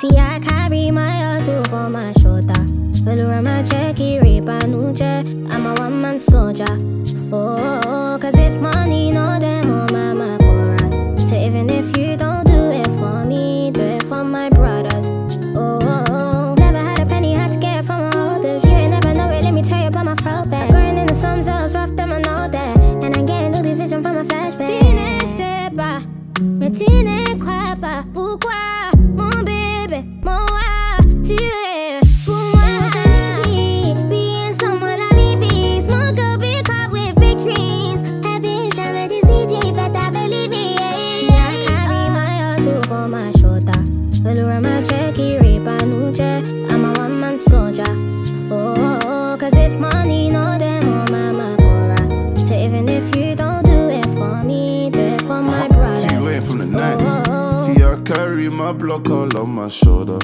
See, I carry my hustle for my shoulder. Allure my checky, rape and I'm a one man soldier. Oh, cause if money no them, oh, mama, go right. So even if you don't do it for me, do it for my brothers. Oh, never had a penny, had to get from my oldest. You ain't never know it, let me tell you about my throwback. Growing in the slums, I was rough, them I know that. And I'm getting this vision from my flashback. Tine seba, me tine kwaba, my checky, rape and I'm a one man soldier. Oh, cause if money no them, mama gora. So even if you don't do it for me, do it for my brother. See you ain't from the night. Oh. See, I carry my block all on my shoulder.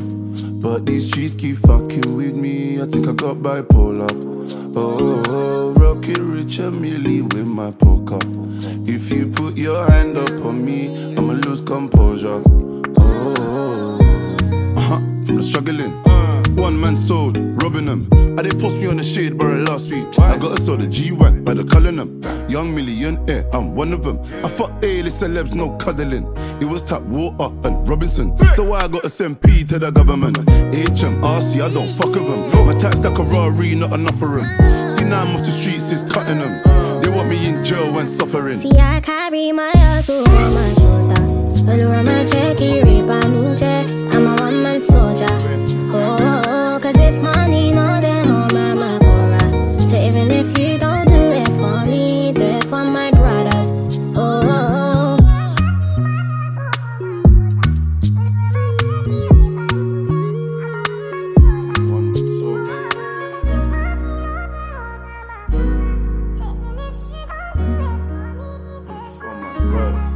But these streets keep fucking with me. I think I got bipolar. Oh, oh, rocket rich and Millie with my poker. If you put your hand up on me, I'ma lose composure. Uh-huh, from the struggling. One man sold, robbing them. I did post me on the shade bar last week. I got a soda G Wack by the Cullinan. Young millionaire, I'm one of them. I fuck A-list celebs, no cuddling. It was Tap Water and Robinson. So why I gotta send P to the government? HMRC, I don't fuck with them. My tax like a Rari, not enough for them. See now I'm off the streets, it's cutting them. They want me in jail when suffering. See, I carry my hustle on my shoulder. Allure brothers.